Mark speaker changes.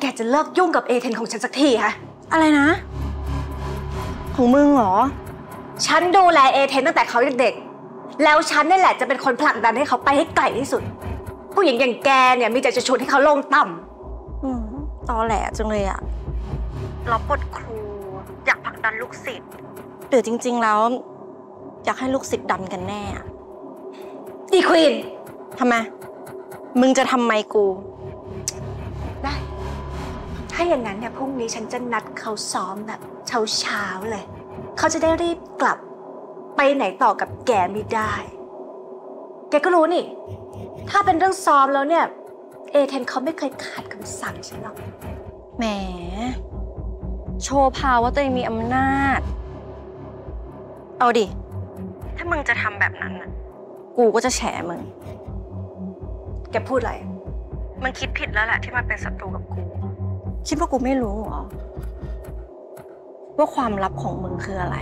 Speaker 1: แกจะเลิกยุ่งกับเอเทนของฉันสักทีฮะ
Speaker 2: อะไรนะ ของมึงเหรอ
Speaker 1: ฉันดูแลเอเทนตั้งแต่เขาเด็กๆ แล้วฉันนี่แหละจะเป็นคนผลักดันให้เขาไปให้ไกลที่สุด ผู้หญิงอย่างแกเนี่ยมีแต่จะชวนให้เขาลงต่ำ
Speaker 2: อืมตอแหลจังเลยอะรับบทครู อยากผลักดันลูกศิษย์หรือจริง ๆ แล้ว อยากให้ลูกศิษย์ดันกันแน่อะ
Speaker 1: อีควีน
Speaker 2: ทำไม มึงจะทำไมกู
Speaker 1: ได้ ถ้าอย่างนั้นเนี่ยพรุ่งนี้ฉันจะนัดเขาซ้อมแบบเช้าๆเลย เขาจะได้รีบกลับไปไหนต่อกับแกไม่ได้ แกก็รู้นี่ ถ้าเป็นเรื่องซ้อมแล้วเนี่ย เอเทนเขาไม่เคยขาดคำสั่งฉันหรอก
Speaker 2: แหม โชว์พาวว่าตัวเองมีอำนาจ เอาดิ ถ้ามึงจะทำแบบนั้นน่ะ กูก็จะแฉมึง
Speaker 1: แกพูดอะไร
Speaker 2: มันคิดผิดแล้วแหละที่มาเป็นศัตรูกับกู คิดว่ากูไม่รู้เหรอ ว่าความลับของมึงคืออะไร